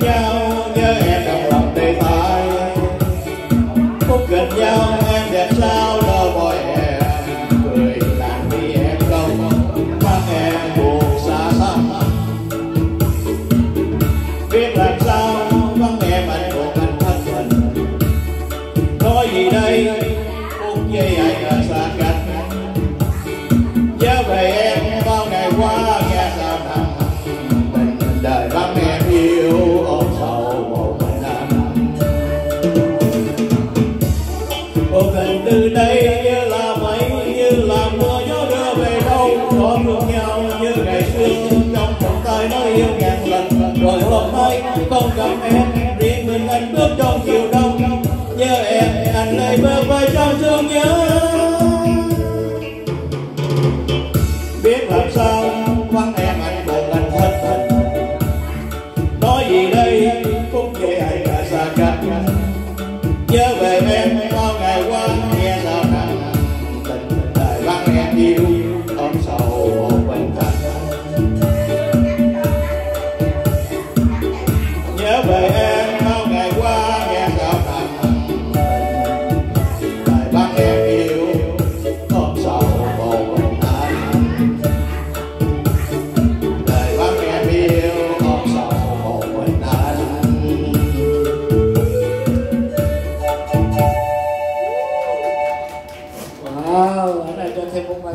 nhau, nhớ em trong lòng đầy tay phút gần nhau, em đẹp sao đâu mọi em. Cười tàn vì em đâu mắt em buồn xa xăm. Biết làm sao vắng em anh buồn anh thân mình nói gì đây phút giây nhau như ngày xưa, trong vòng tay nói yêu ngàn lần rồi hôm nay không gặp em. Riêng mình anh bước trong chiều đông, nhớ em, anh lại bơ vơ trong thương nhớ. Biết làm sao vắng em anh buồn anh thất thần nói gì đây, cũng về ai cả xa cách nhớ về em bao ngày qua, nghe sao nặng tình đời vắng em yêu ôm sầu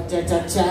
cha cha cha